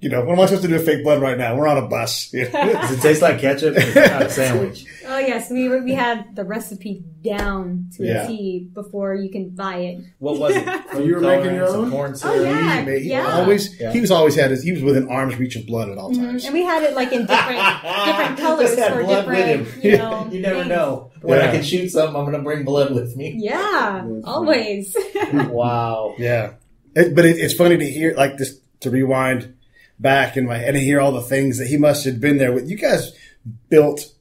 "You know, what am I supposed to do with fake blood right now? We're on a bus." You know? Does it taste like ketchup? It's not a sandwich. Oh yes, we were, we had the recipe down to Yeah. a T before you can buy it. What was it? Oh, you were making your own? corn Oh syrup? yeah, He made- he yeah. always Yeah. he was always had his he was within arm's reach of blood at all mm-hmm. times. And we had it like in different different colors Just for blood with different, him. you know. You never things. know. When I can shoot something, I'm going to bring blood with me. Yeah, always. Wow. Yeah, it, but it, it's funny to hear like this to rewind back in my and to hear all the things that he must have been there with. You guys built,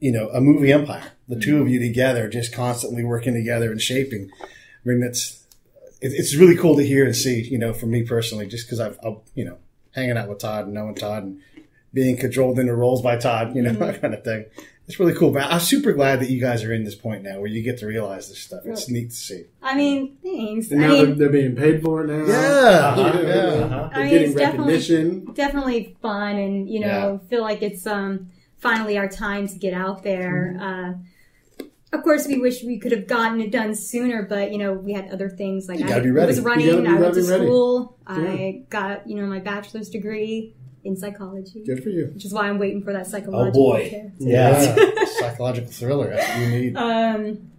you know, a movie empire. The two of you together, just constantly working together and shaping. I mean, that's it, it's really cool to hear and see. You know, for me personally, just because I've, I've you know hanging out with Todd and knowing Todd and being controlled into roles by Todd, you know, that mm-hmm. kind of thing. It's really cool. But I'm super glad that you guys are in this point now where you get to realize this stuff. It's neat to see. I mean, thanks. I And now they're, they're being paid for it now. Yeah, Uh-huh. yeah. Uh-huh. I They're mean, getting it's definitely recognition. definitely fun, and you know, feel like it's um finally our time to get out there. Mm-hmm. Uh, of course, we wish we could have gotten it done sooner, but you know, we had other things like You I gotta be ready. was You running. gotta be I went to ready, ready. school. Yeah. I got you know my bachelor's degree in psychology, Good for you. which is why I'm waiting for that psychological Oh, boy. care. Yeah. Yeah, psychological thriller. That's what you need. Um,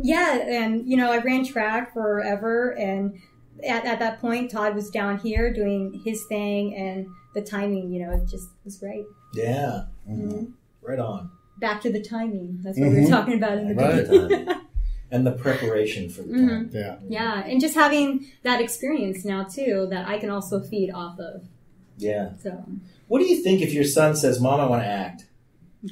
yeah, and you know, I ran track forever, and at, at that point, Todd was down here doing his thing, and the timing, you know, it just was right. Yeah. Mm-hmm. Right on. Back to the timing. That's what we Mhm. were talking about in the Right. beginning. And the preparation for the Mhm. time. Yeah. yeah, and just having that experience now too, that I can also feed off of. Yeah. So What do you think if your son says, Mom, I want to act?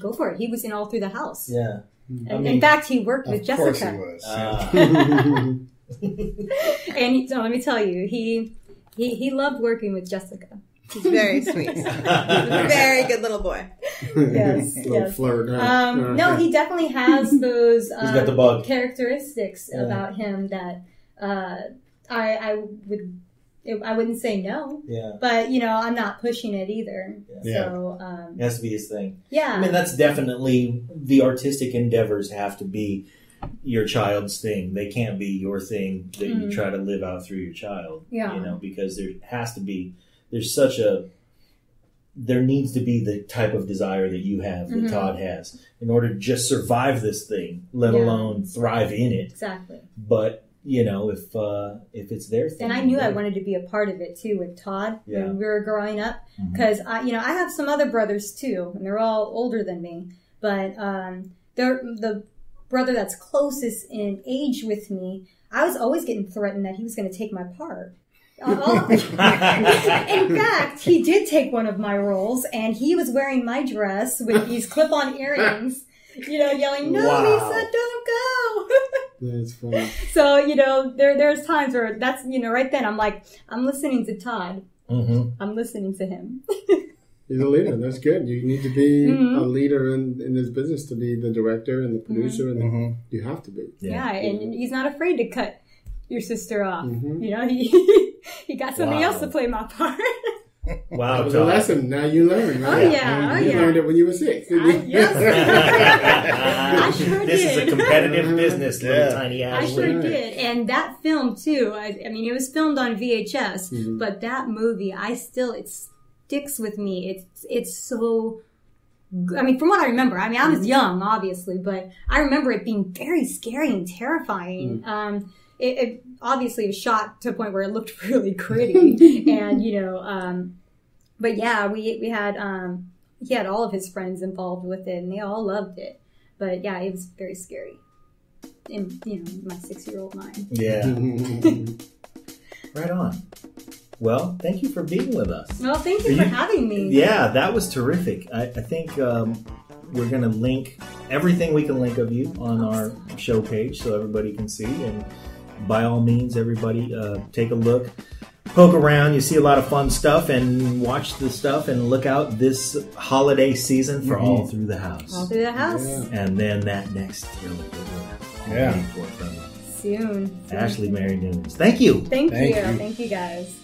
go for it. He was in all through the house. Yeah. And, I in fact, he worked with Jessica. Of with course he was. Uh, And so let me tell you, he, he he loved working with Jessica. He's very sweet. very good little boy. Yes, Little yes. flirt. huh? Um, no, he definitely has those uh, got the bug. characteristics Yeah. about him that uh, I, I would I wouldn't say no, yeah. but you know I'm not pushing it either. Yeah. So um, It has to be his thing. yeah, I mean, that's definitely the artistic endeavors have to be your child's thing. They can't be your thing that you Mhm. try to live out through your child. Yeah. You know, because there has to be, there's such a, there needs to be the type of desire that you have, that Mhm. Todd has, in order to just survive this thing, let Yeah. alone thrive in it. exactly. But you know, if uh, if it's their thing. And I knew I wanted to be a part of it too with Todd Yeah. when we were growing up. Because I, you know, I have some other brothers too, and they're all older than me. But um, they're the brother that's closest in age with me. I was always getting threatened that he was going to take my part. Uh, in fact, he did take one of my roles, and he was wearing my dress with these clip-on earrings. You know, yelling, "No, Wow. Lisa, don't go!" That's funny. So, you know, there there's times where that's you know, right then I'm like, I'm listening to Todd. Mhm. I'm listening to him. He's a leader. That's good. You need to be Mhm. a leader in, in this business to be the director and the producer, and the, you have to be. Yeah. and he's not afraid to cut your sister off. Mhm. You know, he he got somebody Wow. else to play my part. Wow, That was a lesson. Now you learn, right? Oh, yeah, You oh, yeah. learned it when you were six. didn't I- you? yes. I sure this is a competitive business, little Yeah. tiny I Ashley. sure did. And that film too, I, I mean, it was filmed on VHS, Mhm. but that movie, I still, it sticks with me. It's, it's so, I mean, from what I remember, I mean, I was young, obviously, but I remember it being very scary and terrifying. Um, it, it obviously was shot to a point where it looked really gritty and, you know, um, but yeah, we, we had, um, he had all of his friends involved with it and they all loved it. But yeah, it was very scary in you know my six year old mind. Yeah, right on. Well, thank you for being with us. Well, thank you Are for you- having me. Yeah, that was terrific. I, I think um, we're going to link everything we can link of you on our show page so everybody can see. And by all means, everybody uh, take a look, poke around. You see a lot of fun stuff and watch the stuff and look out this holiday season for mm-hmm. All Through the House. All through the house Yeah. And then that next thriller that we're Yeah. waiting for from soon. Ashley Mary Nunes. Thank you. Thank, Thank you. you. Thank you guys.